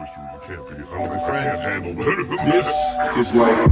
mystery. You can't be. I don't think I can't handle better than This that. is like